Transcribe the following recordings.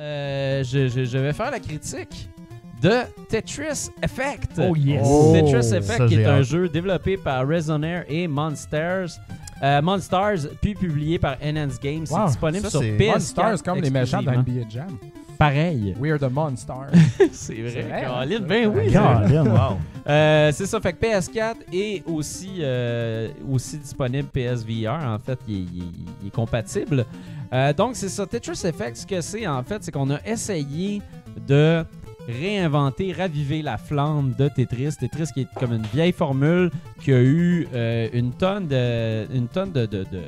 euh, je, je- je vais faire la critique de Tetris Effect. Oh yes. Oh. Tetris Effect, ça, qui est un jeu développé par Resonair et Monsters. Euh, Monsters, puis publié par Enhance Games. C'est disponible Ça, sur c'est- PS4. Monsters comme les méchants dans. NBA Jam. Pareil. We're the Monsters. C'est vrai. vrai, Caroline, hein, ben oui. ça. Wow. Euh, c'est ça, fait que PS4 est aussi, euh, aussi disponible PSVR. En fait, il est, il est- il est compatible. Euh, donc, c'est ça. Tetris Effect, ce que c'est, en fait, c'est qu'on a essayé de réinventer, raviver la flamme de Tetris. Tetris qui est comme une vieille formule qui a eu euh, une tonne de, une tonne de, de, de-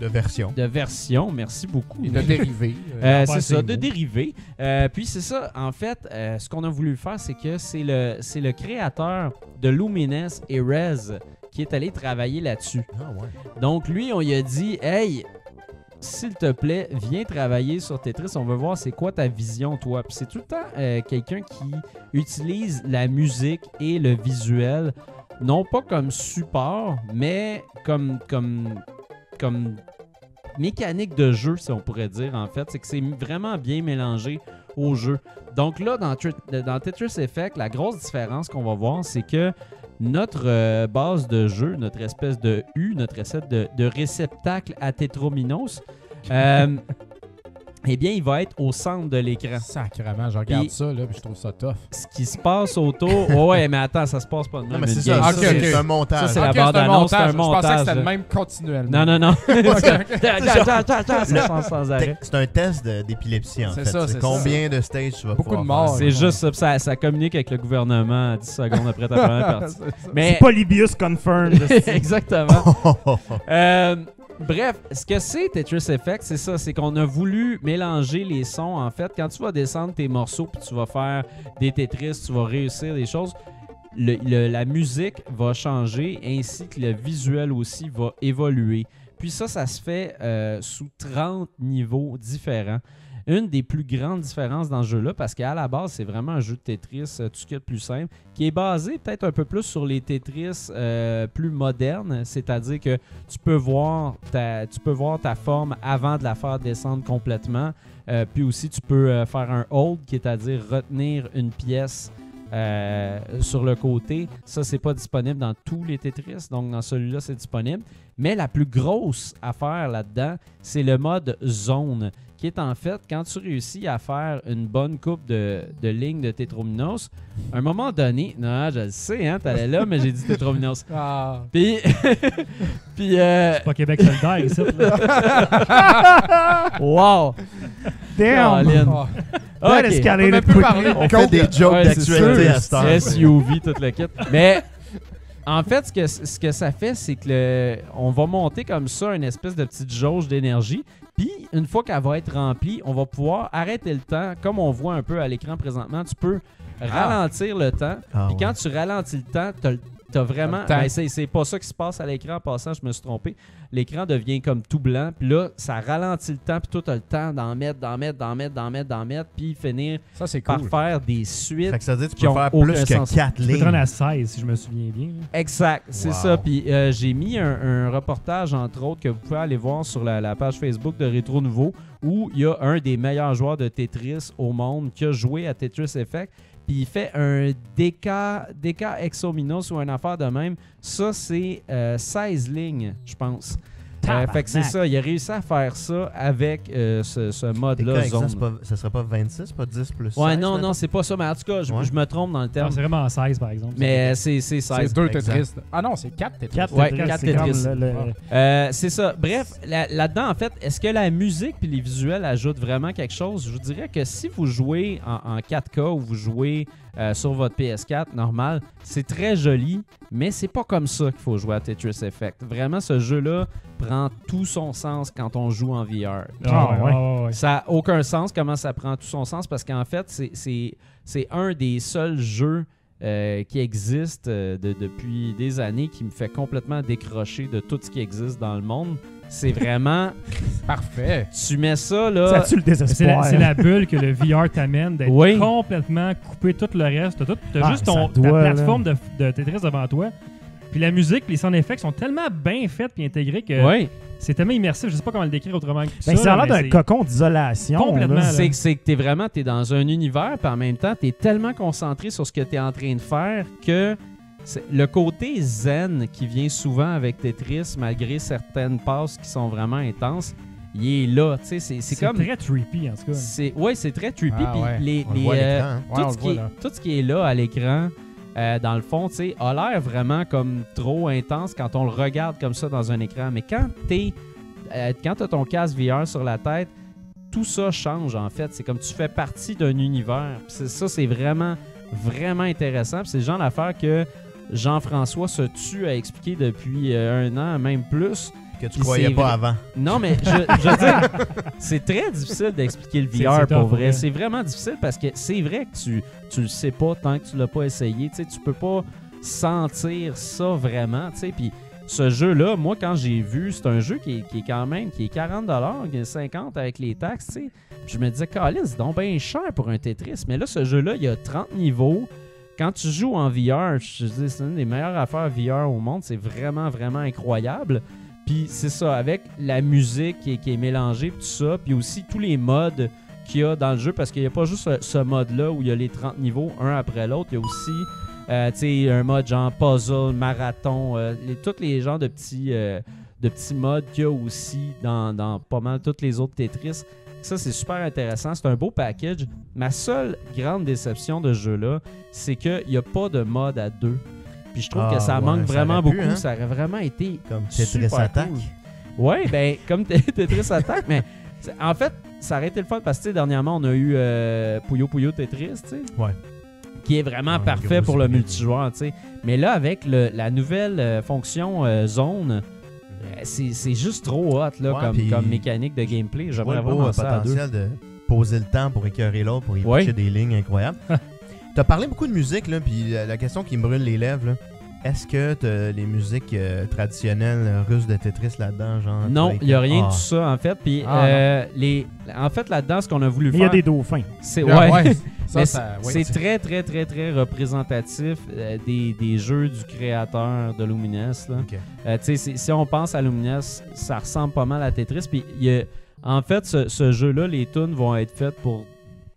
De version. de versions. Merci beaucoup. Et de dérivés. Euh, c'est ça, de dérivés. Euh, puis c'est ça, en fait, euh, ce qu'on a voulu faire, c'est que c'est le, c'est le créateur de Lumines et Rez qui est allé travailler là-dessus. Ah ouais. Donc lui, on lui a dit, hey, s'il te plaît, viens travailler sur Tetris. On veut voir c'est quoi ta vision, toi. Puis c'est tout le temps euh, quelqu'un qui utilise la musique et le visuel, non pas comme support, mais comme, comme, comme mécanique de jeu, si on pourrait dire, en fait. C'est que c'est vraiment bien mélangé au jeu. Donc là, dans, dans Tetris Effect, la grosse différence qu'on va voir, c'est que notre euh, base de jeu, notre espèce de U, notre recette de, de réceptacle à Tetrominos, euh, eh bien, il va être au centre de l'écran. Sacrement, je regarde Puis- ça, là, puis je trouve ça tough. Ce qui se passe autour. Ouais, ouais, mais attends, ça se passe pas de même. Non, mais c'est ça. C'est un montage. Ça, c'est la Ok, bande-annonce, c'est un Je pensais que montage, c'était le même continuellement. Non, non, non. Ok. Attends, attends, attends, ça change sans arrêt. C'est un test d'épilepsie, en C'est fait. ça, c'est combien de stages tu vas Beaucoup de morts. C'est juste ça, ça, ça communique avec le gouvernement à 10 secondes après ta première partie. C'est Polybius confirmed. exactement. Bref, ce que c'est Tetris Effect, c'est ça, c'est qu'on a voulu mélanger les sons. En fait, quand tu vas descendre tes morceaux puis tu vas faire des Tetris, tu vas réussir des choses. la musique va changer ainsi que le visuel aussi va évoluer. Puis ça, ça se fait euh, sous 30 niveaux différents. Une des plus grandes différences dans ce jeu-là, parce qu'à la base, c'est vraiment un jeu de Tetris, euh, tout ce qu'il y de plus simple, qui est basé peut-être un peu plus sur les Tetris euh, plus modernes, c'est-à-dire que tu peux voir ta, tu peux voir ta forme avant de la faire descendre complètement. Euh, puis aussi, tu peux faire un hold, qui est à dire retenir une pièce sur le côté. Ça, c'est pas disponible dans tous les Tetris, donc dans celui-là, c'est disponible. Mais la plus grosse affaire là-dedans, c'est le mode zone, qui est en fait quand tu réussis à faire une bonne coupe de, de lignes de Tetrominos, à un moment donné, non, je le sais, hein, t'allais là, mais j'ai dit Tetrominos. Ah. Puis, puis euh, Pas Québec solidaire ici. wow! Damn! Colin. Ah. That Ok. escalated On peut plus quickly. parler. On fait des jokes Ouais, c'est d'actualité à cette heure. SUV, tout le kit. Mais en fait, ce que, ce que ça fait, c'est que le, on va monter comme ça une espèce de petite jauge d'énergie. Puis, une fois qu'elle va être remplie, on va pouvoir arrêter le temps. Comme on voit un peu à l'écran présentement, tu peux ralentir le temps. Ah Puis ouais. quand tu ralentis le temps, t'as le- T'as vraiment. Ben, c'est, c'est pas ça qui se passe à l'écran en passant, je me suis trompé. L'écran devient comme tout blanc, puis là, ça ralentit le temps, puis toi, t'as le temps d'en mettre, d'en mettre, d'en mettre, d'en mettre, d'en mettre, puis finir Ça, c'est par cool. faire des suites. Fait que ça veut dire que tu peux ont faire plus sens. que 4 Tu peux te lignes. à 16 si je me souviens bien. Exact, c'est Wow. ça. Puis euh, j'ai mis un, un reportage, entre autres, que vous pouvez aller voir sur la, la page Facebook de Rétro Nouveau, où il y a un des meilleurs joueurs de Tetris au monde qui a joué à Tetris Effect. Puis il fait un DK, DK Exominos ou une affaire de même. Ça, c'est euh, 16 lignes, je pense. Euh, fait que c'est ça. Il a réussi à faire ça avec euh, ce, ce mode-là, ça, zone. c'est pas- ça serait pas 26, pas 10 plus Ouais, 16, non, non, c'est pas ça. Mais en tout cas, je, Ouais. je me trompe dans le Ah, terme. c'est vraiment 16 par exemple. mais c'est c'est 16. C'est deux Exact. Tetris. Ah non, c'est quatre Tetris. 4 Ouais, Tetris, quatre c'est le- le- Ah. Euh, c'est ça. Bref, là- là-dedans, en fait, est-ce que la musique puis les visuels ajoutent vraiment quelque chose? Je vous dirais que si vous jouez en, en 4K ou vous jouez euh, sur votre PS4 normal, c'est très joli, mais c'est pas comme ça qu'il faut jouer à Tetris Effect. Vraiment, ce jeu-là prend tout son sens quand on joue en VR. Ah, ouais, ouais, ouais. Ça n'a aucun sens comment ça prend tout son sens parce qu'en fait, c'est- c'est c'est un des seuls jeux euh, qui existe euh, de- depuis des années qui me fait complètement décrocher de tout ce qui existe dans le monde. C'est vraiment. Parfait. Tu mets ça Ça là. tue le désespoir. C'est la, bulle que le VR t'amène d'être Oui. complètement coupé tout le reste. T'as, Ah, juste ça ton, ta doit, là. plateforme de, de Tetris devant toi. Puis la musique, les sound effects sont tellement bien faits puis intégrés que Ouais. C'est tellement immersif. Je sais pas comment le décrire autrement que Ben, ça. ça a l'air d'un cocon d'isolation. Complètement. C'est que t'es vraiment t'es dans un univers, puis en même temps, t'es tellement concentré sur ce que t'es en train de faire que le côté zen qui vient souvent avec Tetris, malgré certaines passes qui sont vraiment intenses, il est là. Tu sais, c'est- comme. très trippy, en tout cas. C'est ouais, c'est très trippy. Ah ouais. les, les, euh, hein. Ce qui est, tout ce qui est là à l'écran, euh, dans le fond, tu a l'air vraiment comme trop intense quand on le regarde comme ça dans un écran. Mais quand t'es, euh, quand t'as ton casque VR sur la tête, tout ça change en fait. C'est comme tu fais partie d'un univers. Ça, c'est vraiment, vraiment intéressant. C'est le genre d'affaire que Jean-François se tue à expliquer depuis euh, un an, même plus. Que tu croyais pas avant. Non, mais je, je veux dire, c'est très difficile d'expliquer le VR c'est pour vrai. ouais. C'est vraiment difficile parce que c'est vrai que tu, tu le sais pas tant que tu l'as pas essayé. Tu sais, tu peux pas sentir ça vraiment. tu sais. Puis ce jeu-là, moi, quand j'ai vu, c'est un jeu qui est, qui est quand même qui est 40 qui est 50 avec les taxes. tu sais. Puis je me disais, Colin, c'est donc bien cher pour un Tetris. Mais là, ce jeu-là, il y a 30 niveaux. Quand tu joues en VR, je dis, c'est une des meilleures affaires VR au monde. C'est vraiment, vraiment incroyable. Puis c'est ça, avec la musique qui est, mélangée, tout ça, puis aussi tous les modes qu'il y a dans le jeu, parce qu'il n'y a pas juste ce, mode-là où il y a les 30 niveaux, un après l'autre, il y a aussi euh, un mode genre puzzle, marathon, euh, les- tous les genres de petits, euh, de petits modes qu'il y a aussi dans, dans pas mal toutes les autres Tetris. Ça, c'est super intéressant. C'est un beau package. Ma seule grande déception de ce jeu-là, c'est qu'il n'y a pas de mode à deux. Puis je trouve Ah, que ça ouais, manque ça vraiment pu, beaucoup. hein? Ça aurait vraiment été Comme Tetris Attack. cool. Ouais, ben, comme Tetris Attack, mais en fait, ça aurait été le fun parce que tu sais, dernièrement, on a eu euh, Puyo Puyo Tetris, tu sais. Ouais. Qui est vraiment Ah, parfait pour le multijoueur, tu sais. Mais là, avec le- la nouvelle euh, fonction euh, zone, euh, c'est juste trop hot, là, Ouais, comme, comme mécanique de gameplay. J'aimerais vraiment euh, ça à deux. potentiel de poser le temps pour écœurer l'autre, pour y Ouais. des lignes incroyables. T'as parlé beaucoup de musique, là, puis la, la question qui me brûle les lèvres, là, est-ce que t'as les musiques euh, traditionnelles euh, russes de Tetris là-dedans, genre Non, il n'y a rien Ah. de tout ça, en fait. Puis, Ah, euh, les, en fait, là-dedans, ce qu'on a voulu Mais il y a faire, des dauphins. c'est Ah, ouais, ouais. Ça, Mais ça- oui, c'est très, très, très, très représentatif euh, des, des jeux du créateur de Lumines. là. Ok. Euh, tu sais, si- si on pense à Lumines, ça ressemble pas mal à Tetris. Puis, il y a- en fait, ce, ce jeu-là, les tunes vont être faites pour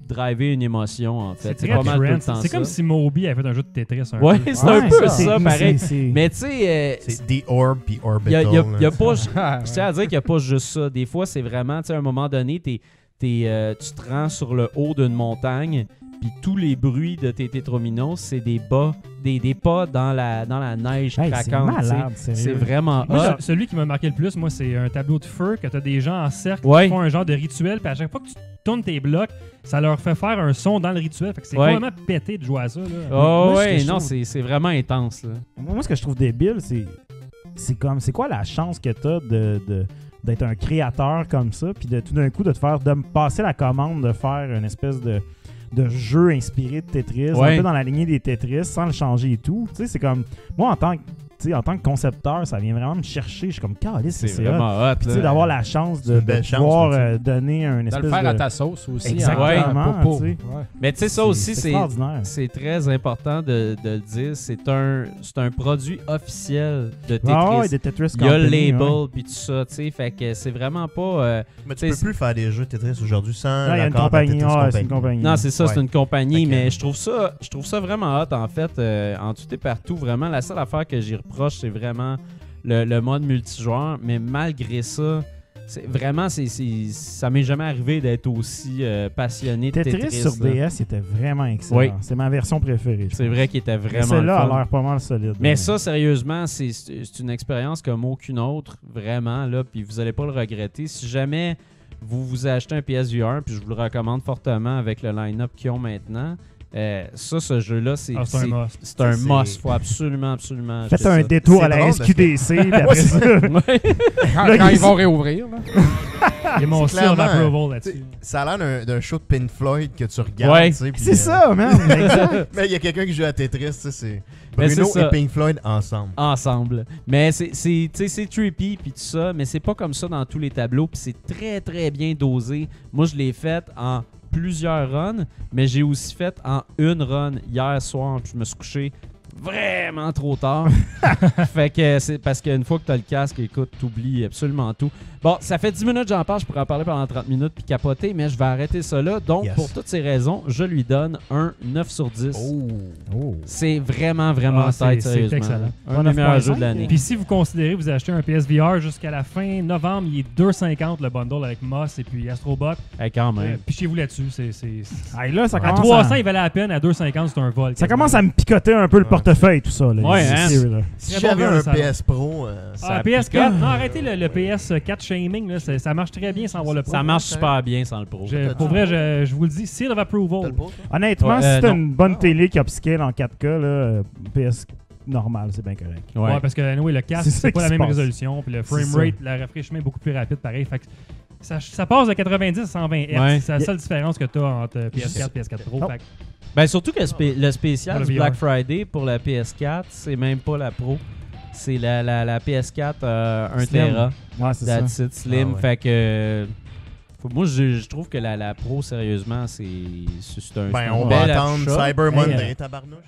driver une émotion, en fait. C'est pas mal tout le temps C'est comme si Moby avait fait un jeu de Tetris. Un Ouais, c'est un peu c'est- ça, pareil. Mais tu sais, euh, C'est The Orb puis il y a, Orbital. il y a- pas... Ah, Je tiens à dire qu'il n'y a pas juste ça. Des fois, c'est vraiment, tu sais, à un moment donné, t'es- t'es, euh, tu te rends sur le haut d'une montagne, puis tous les bruits de tes tétrominos, c'est des bas, des, des pas dans la, dans la neige Hey, craquante. C'est vraiment Moi, celui qui m'a marqué le plus, moi, c'est un tableau de feu que tu as des gens en cercle Ouais. qui font un genre de rituel, puis à chaque fois que tu tournes tes blocs, ça leur fait faire un son dans le rituel. Fait que c'est Ouais. complètement pété de jouer à ça. Là. Oh, Moi, ce que ouais, je non, trouve- c'est c'est vraiment intense. Là. Moi, ce que je trouve débile, c'est. C'est comme. C'est quoi la chance que t'as de. de d'être un créateur comme ça, puis de tout d'un coup de te faire de me passer la commande de faire une espèce de, de jeu inspiré de Tetris, Ouais. un peu dans la lignée des Tetris, sans le changer et tout. Tu sais, c'est comme moi en tant que sais, en tant que concepteur, ça vient vraiment me chercher. Je suis comme calice, C'est vraiment hot. Puis tu sais, là. d'avoir la chance C'est de, de chance, pouvoir euh, donner un De espèce le faire de... à ta sauce aussi. Exactement, hein, pour- pour- ouais. Mais tu sais, ça aussi, c'est très important de, de le dire. C'est un, c'est un produit officiel de Tetris. Ah ouais, des Tetris Il y a le label, puis tout ça, tu sais. Fait que c'est vraiment pas. euh, Mais tu peux plus faire des jeux Tetris aujourd'hui sans Non, il y a une l'accord de la compagnie, une. Non, c'est ça, c'est une compagnie, mais je trouve ça je trouve ça vraiment hot en fait, euh, en tout et partout. Vraiment, la seule affaire que j'y c'est vraiment le, le mode multijoueur. Mais malgré ça, c'est vraiment, c'est, ça m'est jamais arrivé d'être aussi euh, passionné de Tetris, Tetris. sur là. DS était vraiment excellent. Oui. C'est ma version préférée. C'est vrai qu'il était vraiment. Celle-là a l'air pas mal solide. Mais ça, sérieusement, c'est une expérience comme aucune autre, vraiment, là, puis vous allez pas le regretter. Si jamais vous vous achetez un PSVR, puis je vous le recommande fortement avec le line-up qu'ils ont maintenant, euh, ça, ce jeu-là, c'est Ah, c'est un c'est- must. c'est un must. faut absolument, absolument Faites un ça. détour à la SQDC, après ça. Quand, Là, quand il- ils vont réouvrir. Là. Il y a mon C'est seal clairement, d'approval là-dessus. Ça a l'air d'un- show de Pink Floyd que tu regardes. Ouais. C'est euh, ça, man. Mais il y a quelqu'un qui joue à Tetris, tu sais, c'est Bruno et Pink Floyd ensemble. ensemble. Mais c'est c'est tu sais, c'est trippy puis tout ça, mais c'est pas comme ça dans tous les tableaux puis c'est très très bien dosé. Moi je l'ai fait en plusieurs runs, mais j'ai aussi fait en une run hier soir, puis je me suis couché vraiment trop tard. fait que c'est parce qu'une fois que tu as le casque, écoute, t'oublies absolument tout. Bon, ça fait 10 minutes que j'en parle, je pourrais en parler pendant 30 minutes puis capoter, mais je vais arrêter ça là. Donc, Yes. pour toutes ces raisons, je lui donne un 9 sur 10. Oh. C'est vraiment, vraiment Ah, c'est- tight, c'est sérieusement. excellent. Un des meilleurs 9.5, jeux de l'année. Puis si vous considérez vous achetez un PSVR jusqu'à la fin novembre, il est 2,50 le bundle avec Moss et puis Astrobot. Eh, quand Euh, même. Pichez-vous là-dessus. C'est, c'est, c'est- Ah, et là, ça À commence 300, à... il valait la peine. À 2,50, c'est un vol. Ça commence à me picoter un peu le portefeuille, tout ça. Là, Ouais, hein? Si j'avais un. PS Pro, euh, Ah, Ça PS4, pique. non, arrêtez le, le PS4 shaming. Là, ça, ça marche très bien sans avoir le pro. Ça marche super bien sans le pro. Je- pour vrai, je, je vous le dis, seal of approval. Honnêtement, Ouais, si euh, t'as non. une bonne télé qui upscale en 4K, là, euh, PS normal, c'est bien correct. Ouais. Ouais, parce que anyway, le casque, C'est ça c'est pas qui la se même passe. résolution. Puis le C'est ça. framerate, le rafraîchissement est beaucoup plus rapide, pareil. Fait que ça, ça passe de 90 à 120 Hz. Ouais. C'est la seule différence que tu as entre PS4 et PS4 Pro. Oh. Fait que- Ben surtout que le spé- le spécial Pour le du VR. Black Friday pour la PS4, c'est même pas la Pro. C'est la, la, la PS4 euh, 1 Slim. Tera. Ouais, c'est ça. That's it, Slim. Ah ouais. Fait que. faut- moi, je, je trouve que la, la Pro, sérieusement, c'est c'est un, Ben, on bel va attendre achat. Cyber Hey, Monday, euh, tabarnouche.